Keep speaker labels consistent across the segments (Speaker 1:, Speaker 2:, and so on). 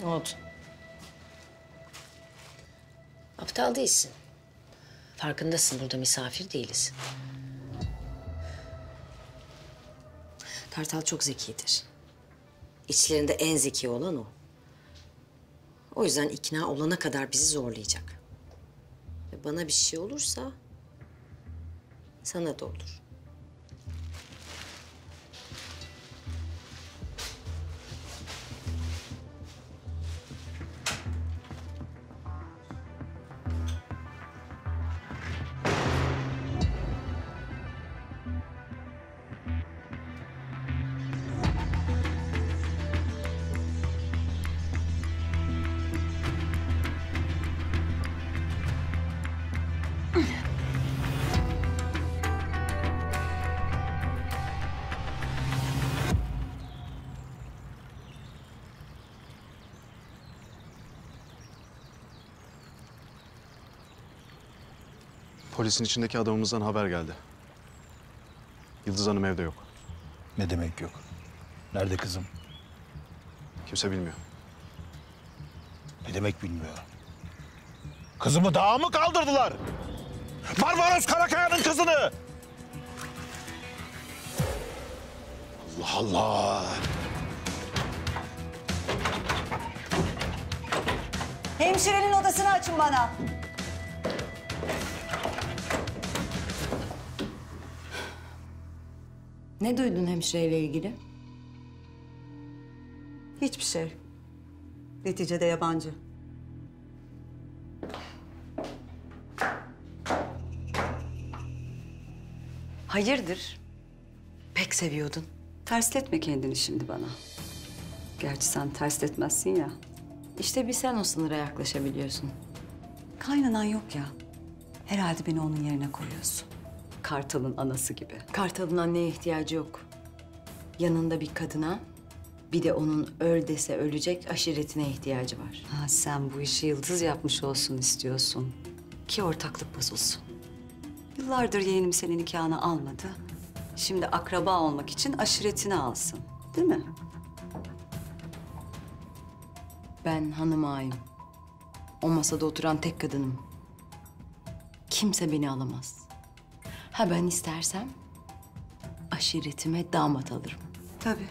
Speaker 1: Ne oldu? Aptal değilsin. Farkındasın burada misafir değiliz. Kartal çok zekidir. İçlerinde en zeki olan o. O yüzden ikna olana kadar bizi zorlayacak. Ve bana bir şey olursa sana da olur.
Speaker 2: Polisin içindeki adamımızdan haber geldi. Yıldız Hanım evde yok.
Speaker 3: Ne demek yok? Nerede kızım?
Speaker 2: Kimse bilmiyor.
Speaker 3: Ne demek bilmiyor. Kızımı dağa mı kaldırdılar? Barbaros Karakaya'nın kızını! Allah Allah!
Speaker 4: Hemşirenin odasını açın bana.
Speaker 1: Ne duydun hemşireyle ilgili?
Speaker 4: Hiçbir şey. Neticede yabancı.
Speaker 1: Hayırdır? Pek seviyordun.
Speaker 4: Tersletme kendini şimdi bana. Gerçi sen tersletmezsin ya.
Speaker 1: İşte bir sen o sınıra yaklaşabiliyorsun.
Speaker 4: Kaynanan yok ya. Herhalde beni onun yerine koyuyorsun. Kartal'ın anası gibi.
Speaker 1: Kartal'ın anneye ihtiyacı yok. Yanında bir kadına, bir de onun öl dese ölecek aşiretine ihtiyacı var.
Speaker 4: Ha, sen bu işi yıldız yapmış olsun istiyorsun.
Speaker 1: Ki ortaklık bozulsun.
Speaker 4: Yıllardır yeğenim senin nikahını almadı. Şimdi akraba olmak için aşiretini alsın. Değil mi?
Speaker 1: Ben hanım ağayım. O masada oturan tek kadınım. Kimse beni alamaz. Ha ben istersem aşiretime damat alırım.
Speaker 4: Tabii.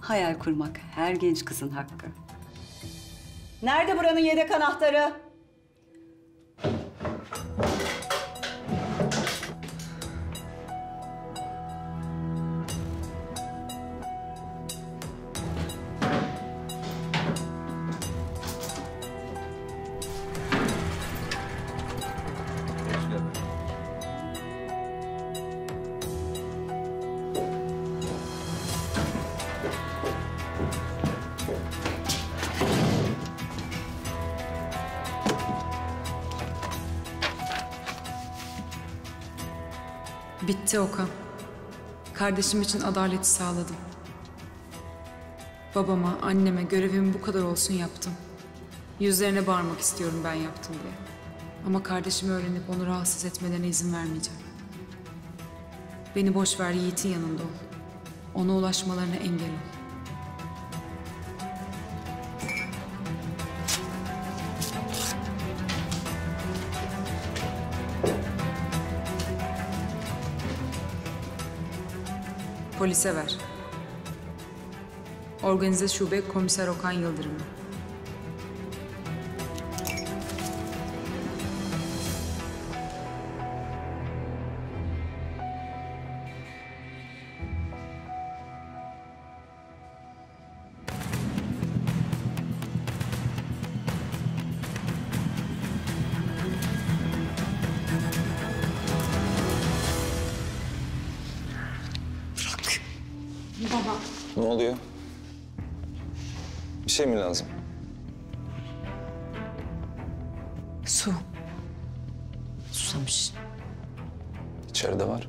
Speaker 4: Hayal kurmak her genç kızın hakkı. Nerede buranın yedek anahtarı?
Speaker 5: Bitti Okan. Kardeşim için adaleti sağladım. Babama, anneme görevim bu kadar olsun yaptım. Yüzlerine bağırmak istiyorum ben yaptım diye. Ama kardeşimi öğrenip onu rahatsız etmelerine izin vermeyeceğim. Beni boş ver Yiğit'in yanında ol. Ona ulaşmalarına engel ol. Polise ver. Organize Şube Komiser Okan Yıldırım.
Speaker 6: Ne oluyor? Bir şey mi lazım?
Speaker 1: Su. Susamış.
Speaker 6: İçeride var.